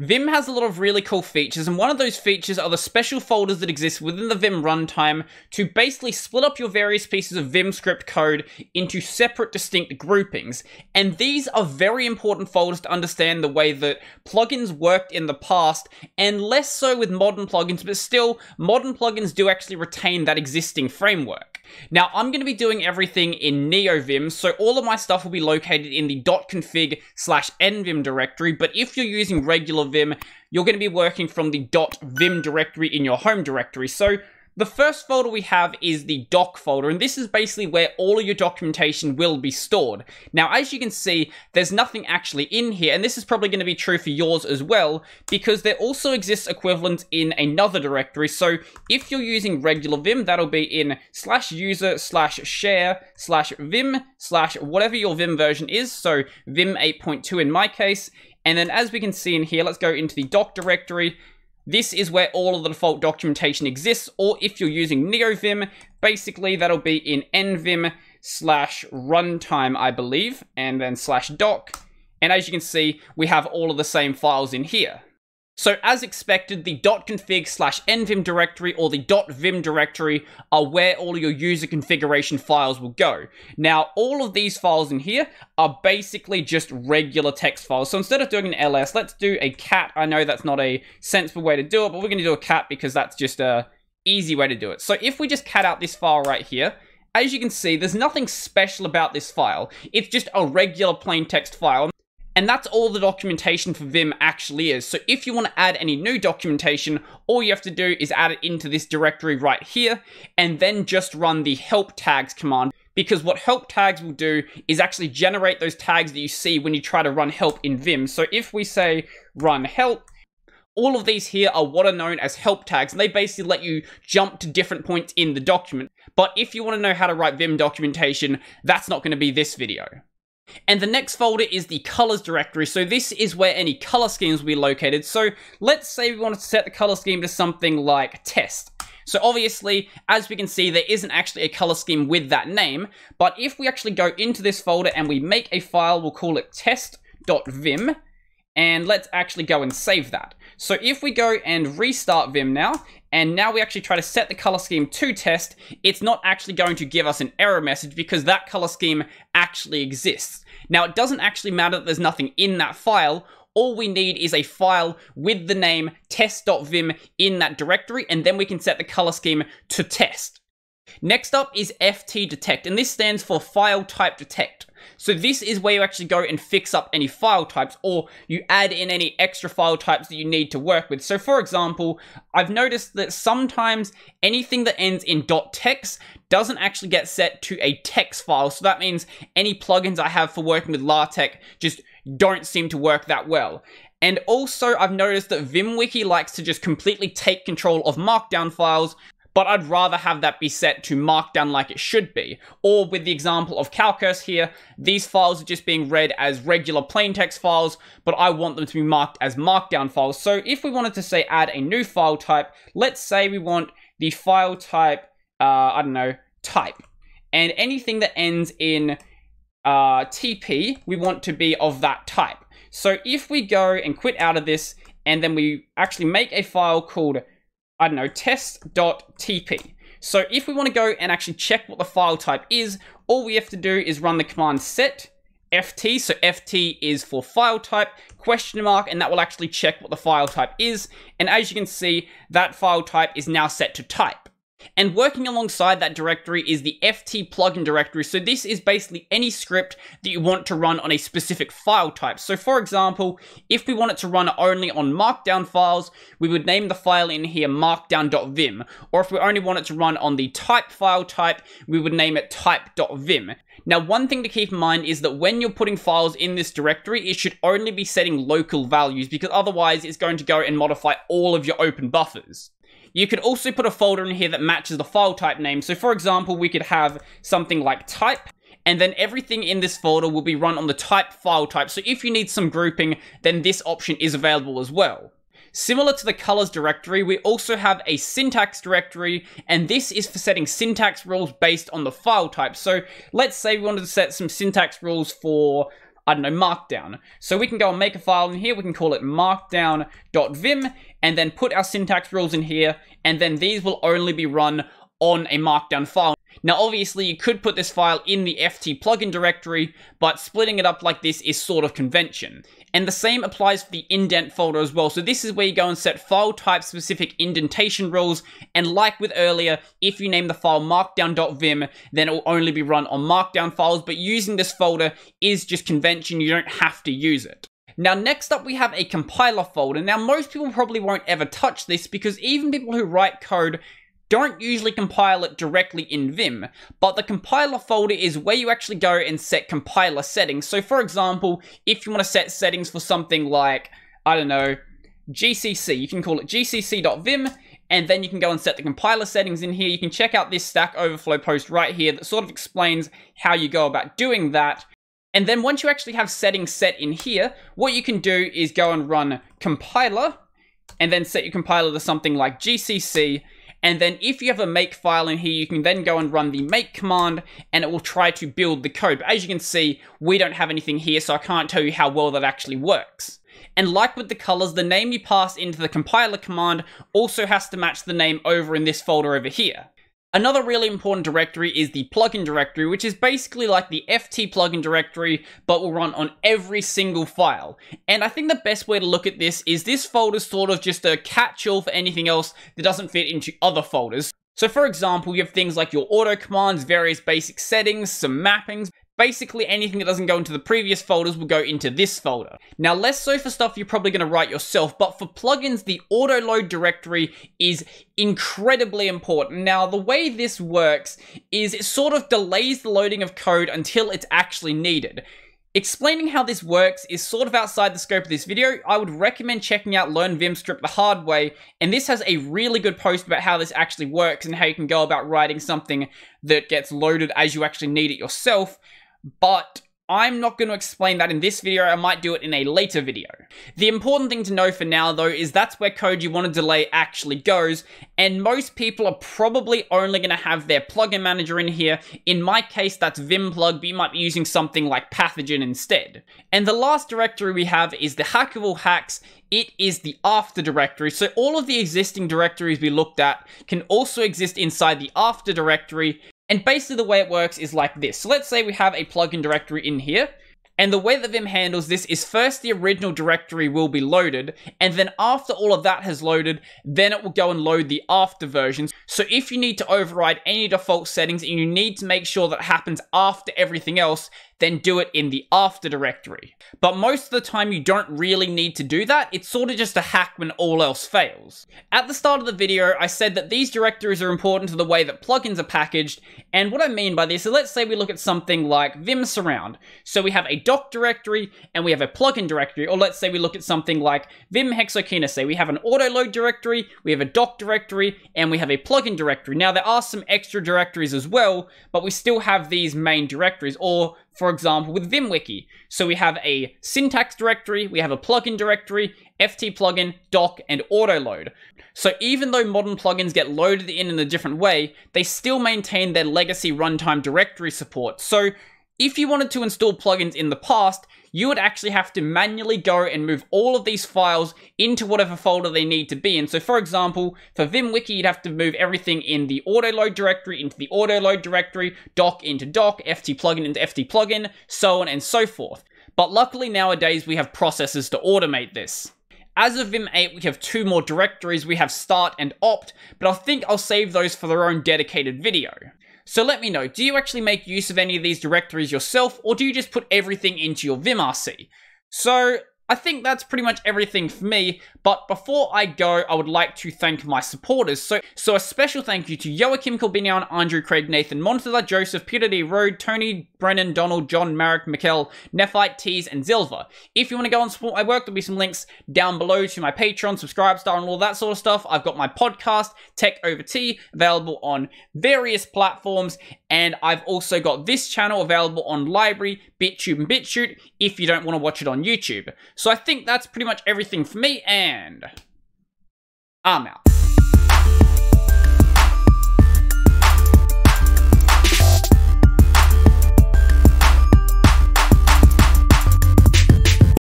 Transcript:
Vim has a lot of really cool features, and one of those features are the special folders that exist within the Vim runtime to basically split up your various pieces of Vim script code into separate distinct groupings. And these are very important folders to understand the way that plugins worked in the past, and less so with modern plugins, but still, modern plugins do actually retain that existing framework. Now, I'm going to be doing everything in NeoVim, so all of my stuff will be located in the .config slash nvim directory, but if you're using regular Vim, you're going to be working from the .vim directory in your home directory. So the first folder we have is the doc folder, and this is basically where all of your documentation will be stored. Now, as you can see, there's nothing actually in here, and this is probably going to be true for yours as well, because there also exists equivalents in another directory. So if you're using regular Vim, that'll be in slash user slash share slash Vim slash whatever your Vim version is, so Vim 8.2 in my case. And then as we can see in here, let's go into the doc directory, this is where all of the default documentation exists, or if you're using NeoVim, basically that'll be in nvim slash runtime, I believe, and then slash doc. And as you can see, we have all of the same files in here. So as expected, the .config slash nvim directory or the .vim directory are where all your user configuration files will go. Now, all of these files in here are basically just regular text files. So instead of doing an ls, let's do a cat. I know that's not a sensible way to do it, but we're going to do a cat because that's just a easy way to do it. So if we just cat out this file right here, as you can see, there's nothing special about this file. It's just a regular plain text file. And that's all the documentation for Vim actually is. So if you want to add any new documentation, all you have to do is add it into this directory right here, and then just run the help tags command. Because what help tags will do is actually generate those tags that you see when you try to run help in Vim. So if we say run help, all of these here are what are known as help tags, and they basically let you jump to different points in the document. But if you want to know how to write Vim documentation, that's not going to be this video. And the next folder is the colors directory. So this is where any color schemes will be located. So let's say we wanted to set the color scheme to something like test. So obviously, as we can see, there isn't actually a color scheme with that name. But if we actually go into this folder and we make a file, we'll call it test.vim. And let's actually go and save that. So if we go and restart Vim now, and now we actually try to set the color scheme to test, it's not actually going to give us an error message because that color scheme actually exists. Now, it doesn't actually matter that there's nothing in that file. All we need is a file with the name test.vim in that directory, and then we can set the color scheme to test. Next up is FT detect, and this stands for file type detect. So this is where you actually go and fix up any file types or you add in any extra file types that you need to work with. So for example, I've noticed that sometimes anything that ends in .text doesn't actually get set to a text file. So that means any plugins I have for working with LaTeX just don't seem to work that well. And also, I've noticed that VimWiki likes to just completely take control of markdown files, but I'd rather have that be set to markdown like it should be. Or with the example of calcurse here, these files are just being read as regular plain text files, but I want them to be marked as markdown files. So if we wanted to say add a new file type, let's say we want the file type, uh, I don't know, type. And anything that ends in uh, TP, we want to be of that type. So if we go and quit out of this, and then we actually make a file called I don't know, test.tp. So if we want to go and actually check what the file type is, all we have to do is run the command set ft, so ft is for file type, question mark, and that will actually check what the file type is. And as you can see, that file type is now set to type. And working alongside that directory is the FT plugin directory. So this is basically any script that you want to run on a specific file type. So for example, if we want it to run only on markdown files, we would name the file in here markdown.vim. Or if we only want it to run on the type file type, we would name it type.vim. Now, one thing to keep in mind is that when you're putting files in this directory, it should only be setting local values because otherwise it's going to go and modify all of your open buffers. You could also put a folder in here that matches the file type name. So for example, we could have something like type, and then everything in this folder will be run on the type file type. So if you need some grouping, then this option is available as well. Similar to the colors directory, we also have a syntax directory, and this is for setting syntax rules based on the file type. So let's say we wanted to set some syntax rules for I don't know, markdown. So we can go and make a file in here, we can call it markdown.vim, and then put our syntax rules in here, and then these will only be run on a markdown file. Now, obviously, you could put this file in the FT plugin directory, but splitting it up like this is sort of convention. And the same applies for the indent folder as well. So this is where you go and set file type specific indentation rules. And like with earlier, if you name the file markdown.vim, then it will only be run on markdown files. But using this folder is just convention. You don't have to use it. Now, next up, we have a compiler folder. Now, most people probably won't ever touch this because even people who write code don't usually compile it directly in Vim, but the compiler folder is where you actually go and set compiler settings. So for example, if you want to set settings for something like, I don't know, GCC, you can call it gcc.vim, and then you can go and set the compiler settings in here. You can check out this Stack Overflow post right here that sort of explains how you go about doing that. And then once you actually have settings set in here, what you can do is go and run compiler, and then set your compiler to something like GCC, and then if you have a make file in here, you can then go and run the make command and it will try to build the code. But as you can see, we don't have anything here, so I can't tell you how well that actually works. And like with the colors, the name you pass into the compiler command also has to match the name over in this folder over here. Another really important directory is the plugin directory, which is basically like the FT plugin directory, but will run on every single file. And I think the best way to look at this is this folder is sort of just a catch-all for anything else that doesn't fit into other folders. So for example, you have things like your auto commands, various basic settings, some mappings, Basically, anything that doesn't go into the previous folders will go into this folder. Now, less so for stuff you're probably going to write yourself, but for plugins, the auto load directory is incredibly important. Now, the way this works is it sort of delays the loading of code until it's actually needed. Explaining how this works is sort of outside the scope of this video. I would recommend checking out Learn VimScript the hard way, and this has a really good post about how this actually works and how you can go about writing something that gets loaded as you actually need it yourself but I'm not going to explain that in this video, I might do it in a later video. The important thing to know for now though is that's where code you want to delay actually goes, and most people are probably only going to have their plugin manager in here. In my case, that's Vimplug, but you might be using something like Pathogen instead. And the last directory we have is the Hackable Hacks. It is the after directory, so all of the existing directories we looked at can also exist inside the after directory, and basically the way it works is like this. So let's say we have a plugin directory in here. And the way that Vim handles this is first the original directory will be loaded, and then after all of that has loaded, then it will go and load the after versions. So if you need to override any default settings and you need to make sure that happens after everything else, then do it in the after directory. But most of the time you don't really need to do that, it's sort of just a hack when all else fails. At the start of the video, I said that these directories are important to the way that plugins are packaged, and what I mean by this is let's say we look at something like Vim Surround. So we have a doc directory, and we have a plugin directory, or let's say we look at something like Vim Hexokinase. We have an autoload directory, we have a doc directory, and we have a plugin directory. Now there are some extra directories as well, but we still have these main directories, or for example, with VimWiki. So we have a syntax directory, we have a plugin directory, FT plugin, doc, and autoload. So even though modern plugins get loaded in in a different way, they still maintain their legacy runtime directory support. So if you wanted to install plugins in the past, you would actually have to manually go and move all of these files into whatever folder they need to be in. So for example, for VimWiki, you'd have to move everything in the autoload directory into the autoload directory, doc into doc, FT plugin into FT plugin, so on and so forth. But luckily nowadays we have processes to automate this. As of Vim 8, we have two more directories. We have start and opt, but I think I'll save those for their own dedicated video. So let me know, do you actually make use of any of these directories yourself, or do you just put everything into your VimRC? So I think that's pretty much everything for me, but before I go, I would like to thank my supporters. So, so a special thank you to Joachim Corbinian, Andrew Craig, Nathan Montilla, Joseph, Peter D. Road, Tony, Brennan, Donald, John, Marek, Mikkel, Nephite, Tees, and Zilva. If you want to go and support my work, there'll be some links down below to my Patreon, subscribe star, and all that sort of stuff. I've got my podcast, Tech Over Tea, available on various platforms, and I've also got this channel available on LBRY, BitTube, and BitChute if you don't want to watch it on YouTube. So I think that's pretty much everything for me, and I'm out.